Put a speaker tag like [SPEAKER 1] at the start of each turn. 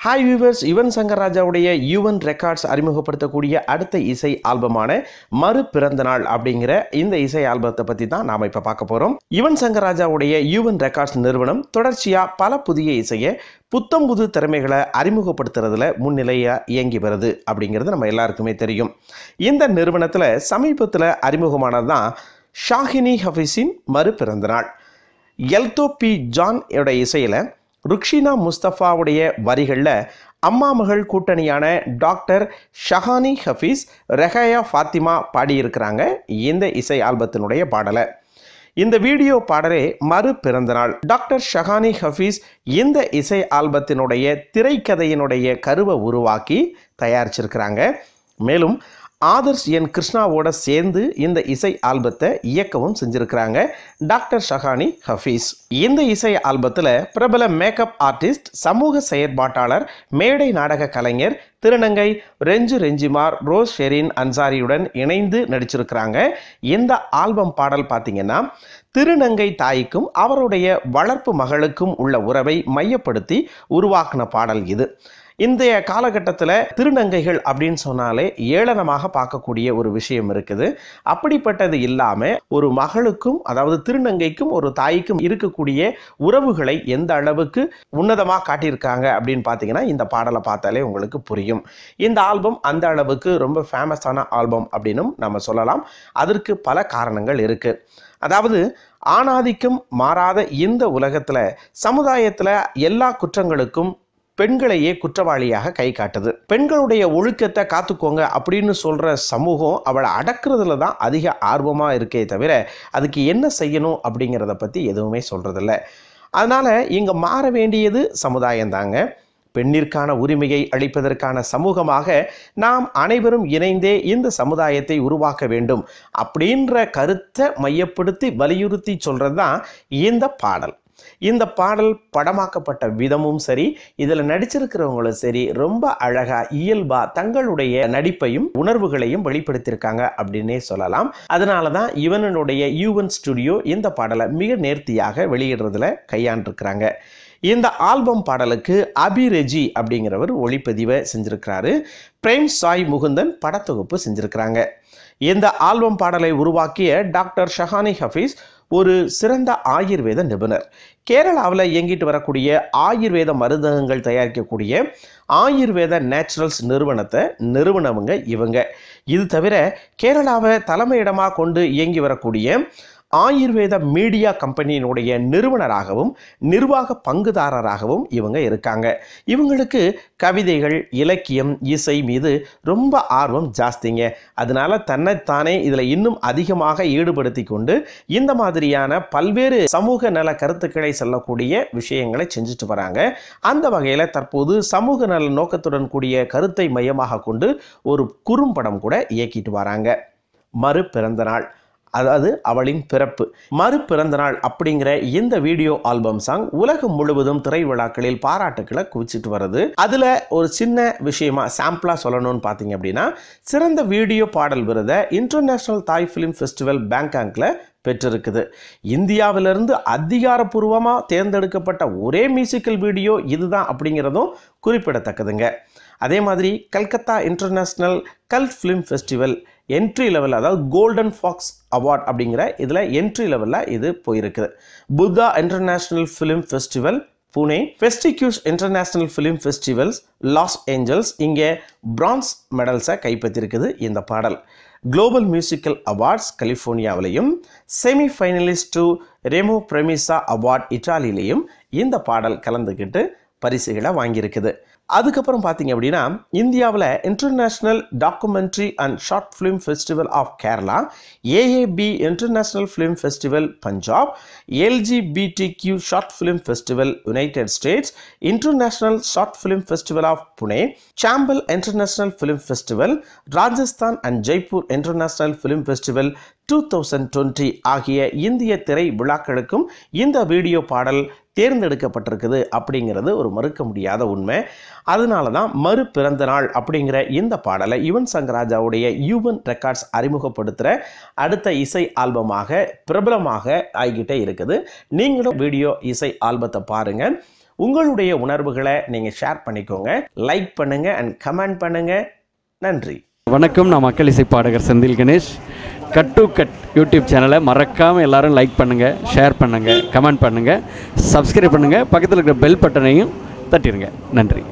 [SPEAKER 1] Hi viewers Yuvan Shankar ராஜாவுடைய Yuvan records அறிமுகப்படுத்தக்கூடிய அடுத்த இசை ஆல்பமான மறு பிறந்த நாள் அப்படிங்கிற இந்த இசை ஆல்பத்தை பற்றி தான் நாம் இப்போ பார்க்க போகிறோம் யுவன் சங்கர் ராஜாவுடைய யுவன் ரெக்கார்ட்ஸ் நிறுவனம் தொடர்ச்சியாக பல புதிய இசையை புத்தம் புது திறமைகளை அறிமுகப்படுத்துறதுல முன்னிலையாக இயங்கி வருது அப்படிங்கிறது நம்ம எல்லாருக்குமே தெரியும். இந்த நிறுவனத்தில் சமீபத்தில் அறிமுகமானது தான் ஷாஹினி ஹஃபீஸின் மறு பிறந்த நாள். எல்தோ பி ஜான் ஓட இசையில் ருக்ஷினா முஸ்தஃபாவுடைய வரிகளில் அம்மா மகள் கூட்டணியான டாக்டர் ஷஹானி ஹஃபீஸ் ரெஹயா ஃபாத்திமா பாடியிருக்கிறாங்க இந்த இசை ஆல்பத்தினுடைய பாடலை. இந்த வீடியோ பாடலே மறு பிறந்தநாள். டாக்டர் ஷஹானி ஹஃபீஸ் இந்த இசை ஆல்பத்தினுடைய திரைக்கதையினுடைய கருவை உருவாக்கி தயாரிச்சிருக்கிறாங்க. மேலும் ஆதர்ஷ் என் கிருஷ்ணாவோட சேர்ந்து இந்த இசை ஆல்பத்தை இயக்கவும் செஞ்சுருக்கிறாங்க. டாக்டர் ஷஹானி ஹஃபீஸ். இந்த இசை ஆல்பத்தில் பிரபல மேக்கப் ஆர்டிஸ்ட் சமூக செயற்பாட்டாளர் மேடை நாடக கலைஞர் திருநங்கை ரெஞ்சு ரெஞ்சிமார் ரோஸ் ஷெரின் அன்சாரியுடன் இணைந்து நடிச்சிருக்கிறாங்க. இந்த ஆல்பம் பாடல் பார்த்தீங்கன்னா திருநங்கை தாய்க்கும் அவருடைய வளர்ப்பு மகளுக்கும் உள்ள உறவை மையப்படுத்தி உருவாக்கின பாடல் இது. இன்றைய காலகட்டத்தில் திருநங்கைகள் அப்படின்னு சொன்னாலே ஏளனமாக பார்க்கக்கூடிய ஒரு விஷயம் இருக்குது. அப்படிப்பட்டது இல்லாமல் ஒரு மகளுக்கும் அதாவது திருநங்கைக்கும் ஒரு தாய்க்கும் இருக்கக்கூடிய உறவுகளை எந்த அளவுக்கு உன்னதமாக காட்டியிருக்காங்க அப்படின்னு பார்த்தீங்கன்னா இந்த பாடலை பார்த்தாலே உங்களுக்கு புரியும். இந்த ஆல்பம் அந்த அளவுக்கு ரொம்ப ஃபேமஸான ஆல்பம் அப்படின்னும் நம்ம சொல்லலாம். அதற்கு பல காரணங்கள் இருக்குது அதாவது ஆணாதிக்கம் மாறாத இந்த உலகத்தில் சமுதாயத்தில் எல்லா குற்றங்களுக்கும் பெண்களையே குற்றவாளியாக கை காட்டுது. பெண்களுடைய ஒழுக்கத்தை காத்துக்கோங்க அப்படின்னு சொல்கிற சமூகம் அவளை அடக்கிறதுல தான் அதிக ஆர்வமாக இருக்கே தவிர அதுக்கு என்ன செய்யணும் அப்படிங்கிறத பற்றி எதுவுமே சொல்கிறதில்ல அதனால் இங்கே மாற வேண்டியது சமுதாயம் தாங்க பெண்ணிற்கான உரிமையை அளிப்பதற்கான சமூகமாக நாம் அனைவரும் இணைந்தே இந்த சமுதாயத்தை உருவாக்க வேண்டும் அப்படின்ற கருத்தை மையப்படுத்தி வலியுறுத்தி சொல்கிறது தான் இந்த பாடல். இந்த பாடல் படமாக்கப்பட்ட விதமும் சரி இதில் நடிச்சிருக்கிறவங்களும் சரி ரொம்ப அழகா இயல்பா தங்களுடைய நடிப்பையும் உணர்வுகளையும் வெளிப்படுத்தியிருக்காங்க அப்படின்னே சொல்லலாம். அதனால தான் இவனுடைய யூவன் ஸ்டுடியோ இந்த பாடலை மிக நேர்த்தியாக வெளியிடுறதுல கையாண்டிருக்கிறாங்க. இந்த ஆல்பம் பாடலுக்கு அபிரெஜி அப்படிங்கிறவர் ஒளிப்பதிவை செஞ்சிருக்கிறாரு. பிரேம் சாய் முகுந்தன் படத்தொகுப்பு செஞ்சிருக்கிறாங்க. இந்த ஆல்பம் பாடலை உருவாக்கிய டாக்டர் ஷஹானி ஹஃபீஸ் ஒரு சிறந்த ஆயுர்வேத நிபுணர். கேரளாவில் இயங்கிட்டு வரக்கூடிய ஆயுர்வேத மருந்தகங்கள் தயாரிக்கக்கூடிய ஆயுர்வேத நேச்சுரல்ஸ் நிறுவனத்தை நிறுவனவங்க இவங்க. இது தவிர கேரளாவை தலைமையிடமாக கொண்டு இயங்கி வரக்கூடிய ஆயுர்வேத மீடியா கம்பெனியினுடைய நிறுவனராகவும் நிர்வாக பங்குதாரராகவும் இவங்க இருக்காங்க. இவங்களுக்கு கவிதைகள் இலக்கியம் இசை மீது ரொம்ப ஆர்வம் ஜாஸ்திங்க. அதனால தன்னைத்தானே இதில் இன்னும் அதிகமாக ஈடுபடுத்தி கொண்டு இந்த மாதிரியான பல்வேறு சமூக நல கருத்துக்களை சொல்லக்கூடிய விஷயங்களை செஞ்சுட்டு வராங்க. அந்த வகையில் தற்போது சமூக நல நோக்கத்துடன் கூடிய கருத்தை மையமாக கொண்டு ஒரு குறும்படம் கூட இயக்கிட்டு வராங்க. மறு பிறந்த நாள். அதாவது அவளின் பிறப்பு. மறுபிறந்த நாள் அப்படிங்கிற இந்த வீடியோ ஆல்பம் சாங் உலகம் முழுவதும் திரை விழாக்களில் பாராட்டுக்களை குவிச்சிட்டு வருது. அதுல ஒரு சின்ன விஷயமா சாம்பிளா சொல்லணும்னு பார்த்தீங்க அப்படின்னா சிறந்த வீடியோ பாடல் விருதை இன்டர்நேஷனல் தாய் ஃபிலிம் ஃபெஸ்டிவல் பேங்காக்ல பெற்றிருக்குது. இந்தியாவிலிருந்து அதிகாரப்பூர்வமாக தேர்ந்தெடுக்கப்பட்ட ஒரே மியூசிக்கல் வீடியோ இதுதான் அப்படிங்கிறதும் குறிப்பிடத்தக்கதுங்க. அதே மாதிரி Calcutta international cult film festival entry லெவலில் அதாவது கோல்டன் ஃபாக்ஸ் அவார்ட் அப்படிங்கிற இதில் என்ட்ரி லெவலில் இது போயிருக்குது. Buddha international film festival Pune ஃபெஸ்டிக்யூஸ் international film festivals Los Angeles இங்கே பிரான்ஸ் மெடல்ஸை கைப்பற்றிருக்குது இந்த பாடல். Global musical awards கலிஃபோர்னியாவிலையும் semi finalist to Roma Prisma award இட்டாலியிலையும் இந்த பாடல் கலந்துக்கிட்டு பரிசுகளை வாங்கியிருக்குது. அதுக்கப்புறம் பார்த்தீங்க அப்படின்னா இந்தியாவில் international documentary and short film festival of Kerala AAB international film festival Punjab LGBT Q short film festival United States international short film festival of Pune Chambal international film festival Rajasthan and Jaipur international film festival two thousand twenty ஆகிய இந்திய திரை விழாக்களுக்கும் இந்த video பாடல் தேர்ந்தெடுக்கப்பட்டிருக்குது அப்படிங்கிறது ஒரு மறுக்க முடியாத உண்மை. அதனால தான் மறு பிறந்த நாள் அப்படிங்கிற இந்த பாடலை யுவன் சங்கராஜாவுடைய யுவன் ரெக்கார்ட்ஸ் அறிமுகப்படுத்துகிற அடுத்த இசை ஆல்பமாக பிரபலமாக ஆகிக்கிட்டே இருக்குது. நீங்களும் வீடியோ இசை ஆல்பத்தை பாருங்கள் உங்களுடைய உணர்வுகளை நீங்கள் ஷேர் பண்ணிக்கோங்க. லைக் பண்ணுங்கள் அண்ட் கமெண்ட் பண்ணுங்கள் நன்றி.
[SPEAKER 2] வணக்கம் நான் மக்கள் இசை பாடகர் Senthil Ganesh. Cut to cut YouTube சேனலை மறக்காமல் எல்லோரும் லைக் பண்ணுங்கள் ஷேர் பண்ணுங்கள் கமெண்ட் பண்ணுங்கள் சப்ஸ்கிரைப் பண்ணுங்கள் பக்கத்தில் இருக்கிற பெல் பட்டனையும் தட்டிடுங்க நன்றி.